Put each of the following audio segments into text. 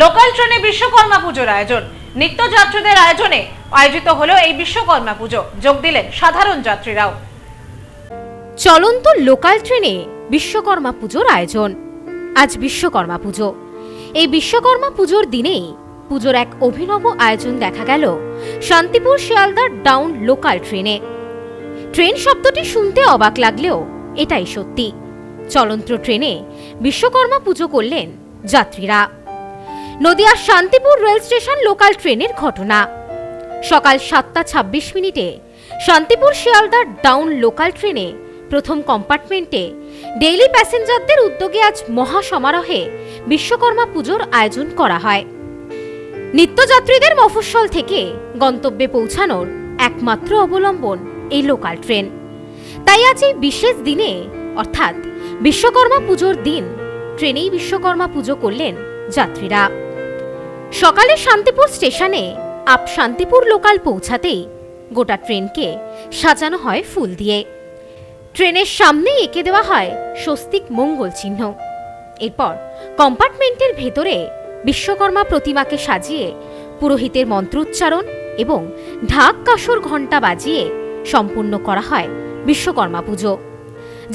Local ট্রেনে বিশ্বকর্মা পুজোর আয়োজন। নিত্যযাত্রীদের আয়োজনে আয়োজিত হলো এই বিশ্বকর্মা পুজো। যোগ দিলেন সাধারণ যাত্রীরাও। চলন্ত লোকাল ট্রেনে বিশ্বকর্মা পুজোর আয়োজন। আজ বিশ্বকর্মা পুজো। এই বিশ্বকর্মা পুজোর দিনেই পুজোর এক অভিনব আয়োজন দেখা গেল শান্তিপুর শিয়ালদার ডাউন লোকাল ট্রেনে। ট্রেন শব্দটি শুনতে অবাক লাগলেও এটাই সত্যি। চলন্ত ট্রেনে বিশ্বকর্মা পুজো করলেন যাত্রীরা। নদিয়ার শান্তিপুর রেল স্টেশন লোকাল ট্রেনের ঘটনা। সকাল সাতটা ছাব্বিশ মিনিটে শান্তিপুর শিয়ালদার ডাউন লোকাল ট্রেনে প্রথম কম্পার্টমেন্টে ডেইলি প্যাসেঞ্জারদের উদ্যোগে আজ মহা সমারোহে বিশ্বকর্মা পুজোর আয়োজন করা হয়। নিত্যযাত্রীদের মফস্বল থেকে গন্তব্যে পৌঁছানোর একমাত্র অবলম্বন এই লোকাল ট্রেন। তাই আজ এই বিশেষ দিনে, অর্থাৎ বিশ্বকর্মা পুজোর দিন, ট্রেনেই বিশ্বকর্মা পুজো করলেন যাত্রীরা। সকালে শান্তিপুর স্টেশনে আপ শান্তিপুর লোকাল পৌঁছাতেই গোটা ট্রেনকে সাজানো হয় ফুল দিয়ে। ট্রেনের সামনেই এঁকে দেওয়া হয় স্বস্তিক মঙ্গল চিহ্ন। এরপর কম্পার্টমেন্টের ভেতরে বিশ্বকর্মা প্রতিমাকে সাজিয়ে পুরোহিতের মন্ত্রোচ্চারণ এবং ঢাক কাসর ঘণ্টা বাজিয়ে সম্পূর্ণ করা হয় বিশ্বকর্মা পুজো।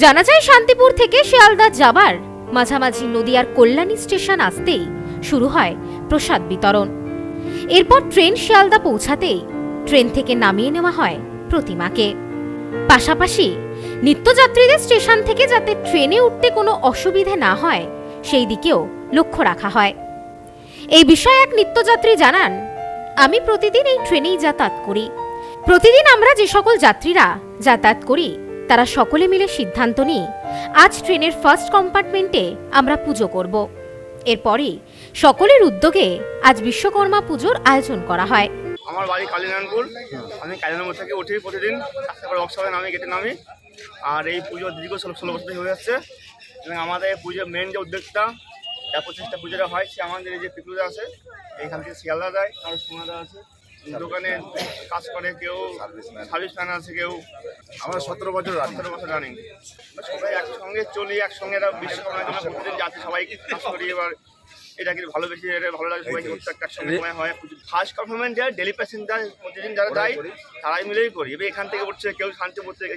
জানা যায়, শান্তিপুর থেকে শিয়ালদা যাবার মাঝামাঝি নদীয়ার কল্যাণী স্টেশন আসতেই শুরু হয় প্রসাদ বিতরণ। এরপর ট্রেন শিয়ালদা পৌঁছাতেই ট্রেন থেকে নামিয়ে নেওয়া হয় প্রতিমাকে। পাশাপাশি নিত্যযাত্রীদের স্টেশন থেকে যাতে ট্রেনে উঠতে কোনো অসুবিধে না হয়, সেই দিকেও লক্ষ্য রাখা হয়। এই বিষয়ে এক নিত্যযাত্রী জানান, আমি প্রতিদিন এই ট্রেনেই যাতায়াত করি। প্রতিদিন আমরা যে সকল যাত্রীরা যাতায়াত করি, তারা সকলে মিলে সিদ্ধান্ত নিই, আজ ট্রেনের ফার্স্ট কম্পার্টমেন্টে আমরা পুজো করব। এরপরই সকলের উদ্যোগে আজ বিশ্বকর্মা পুজোর আয়োজন করা হয়। আমার বাড়ি কালীনারায়ণপুর। আমি কালীনারায়ণপুর থেকে উঠি প্রতিদিন। করে ওয়ার্কশপে নামি গেটে নামি। আর এই পুজো দীর্ঘ ষোলো ষোলো বছর ধরে হয়ে যাচ্ছে এবং আমাদের পুজোর মেন যে উদ্যোগটা যা প্রচেষ্টা পুজোটা হয়, সে আমাদের এই যে পিকুলদা আছে এইখান থেকে শিয়ালদা যায়। আর সোনাদা আছে। দোকানে কাজ করে কেউ সার্ভিস ম্যান আছে কেউ। আমরা সতেরো বছর সতেরো বছর রানিং সবাই একসঙ্গে চলি একসঙ্গে বিশ্বকর্মা বিশ্বকর্মার জন্য প্রতিদিন সবাই কাজ করি এবার। এটা কিন্তু ভালোবেসে এটা ভালো লাগে সবাই একটা সময় হয়। ফার্স্ট কনফার্মেন্ট যায় ডেলি প্যাসেঞ্জার প্রতিদিন যারা দেয় তারাই মিলেই করি। এবার এখান থেকে উঠছে কেউ থেকে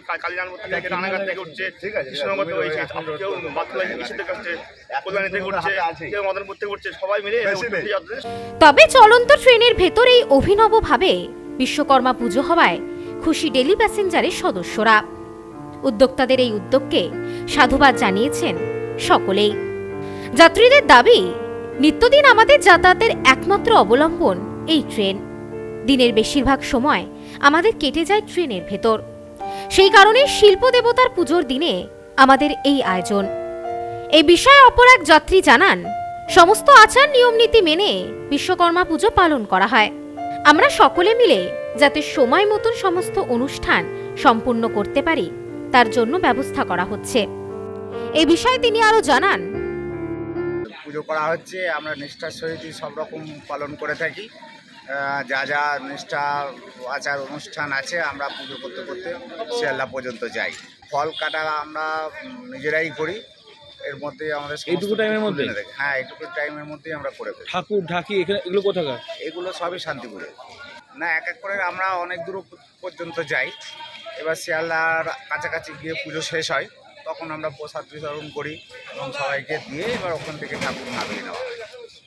কেউ রানাঘাট থেকে উঠছে কৃষ্ণনগর থেকে উঠছে কেউ ইসে থেকে উঠছে কল্যাণী থেকে উঠছে কেউ মদনপুর থেকে উঠছে সবাই মিলে বেশি নেই। যাত্রী তবে চলন্ত ট্রেনের ভেতরেই অভিনবভাবে বিশ্বকর্মা পুজো হওয়ায় খুশি ডেলি প্যাসেঞ্জারের সদস্যরা। উদ্যোক্তাদের এই উদ্যোগকে সাধুবাদ জানিয়েছেন সকলেই। যাত্রীদের দাবি নিত্যদিন আমাদের যাতায়াতের একমাত্র অবলম্বন এই ট্রেন। দিনের বেশিরভাগ সময় আমাদের কেটে যায় ট্রেনের ভেতর। সেই কারণে শিল্প দেবতার পুজোর দিনে আমাদের এই আয়োজন। এই বিষয়ে অপর এক যাত্রী জানান, সমস্ত আচার নিয়ম নীতি মেনে বিশ্বকর্মা পুজো পালন করা হয়। আমরা সকলে মিলে যাতে সময় মতন সমস্ত অনুষ্ঠান সম্পূর্ণ করতে পারি, তার জন্য ব্যবস্থা করা হচ্ছে। এই বিষয়ে তিনি আরও জানান পুজো করা হচ্ছে আমরা নিষ্ঠার সহিত সব রকম পালন করে থাকি। যা যা নিষ্ঠা আচার অনুষ্ঠান আছে আমরা পুজো করতে করতে শিয়ালদা পর্যন্ত যাই। ফল কাটা আমরা নিজেরাই করি এর মধ্যে আমাদের এইটুকু টাইমের মধ্যে? হ্যাঁ এইটুকু টাইমের মধ্যেই আমরা করে ফেলি। ঠাকুর ঢাকি এখানে এগুলো কোথাকার? এগুলো সবই শান্তিপুরে। না এক এক করে আমরা অনেক দূর পর্যন্ত যাই। এবার শিয়ালদার কাছাকাছি গিয়ে পুজো শেষ হয়। তখন আমরা প্রসাদ বিতরণ করি এবং সবাইকে দিয়ে এবার ওখান থেকে ঠাকুর নামিয়ে নেওয়া হয়।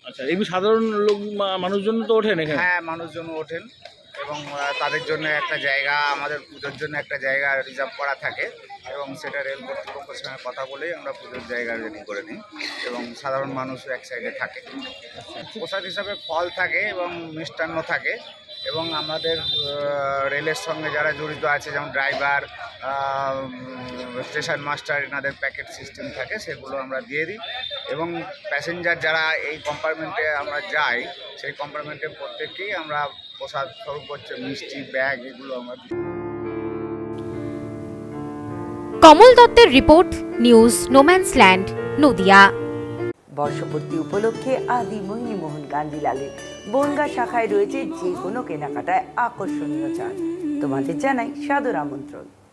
আচ্ছা এমনি সাধারণ লোক মানুষজন তো ওঠেন এখানে? হ্যাঁ মানুষজন ওঠেন এবং তাদের জন্য একটা জায়গা আমাদের পুজোর জন্য একটা জায়গা রিজার্ভ করা থাকে এবং সেটা রেল কর্তৃপক্ষের সঙ্গে কথা বলেই আমরা পুজোর জায়গা রেডি করে নিই এবং সাধারণ মানুষও এক সাইডে থাকে। প্রসাদ হিসাবে ফল থাকে এবং মিষ্টান্ন থাকে এবং আমাদের রেলের সঙ্গে যারা জড়িত আছে যেমন ড্রাইভার স্টেশন মাস্টার এনাদের প্যাকেট সিস্টেম থাকে সেগুলো আমরা দিয়ে দিই। এবং প্যাসেঞ্জার যারা এই কম্পার্টমেন্টে আমরা যাই সেই কম্পার্টমেন্টে প্রত্যেককেই আমরা প্রসাদ স্বরূপ হচ্ছে মিষ্টি ব্যাগ এগুলো আমরা দিই। কমল দত্তের report news no man's land Nadia. বর্ষপূর্তি উপলক্ষে আদি মোহিনী মোহন গান্ধীলালের বনগা শাখায় রয়েছে যে কোনো কেনাকাটায় আকর্ষণীয় ছাড় তোমাদের জানাই সাদর আমন্ত্রণ।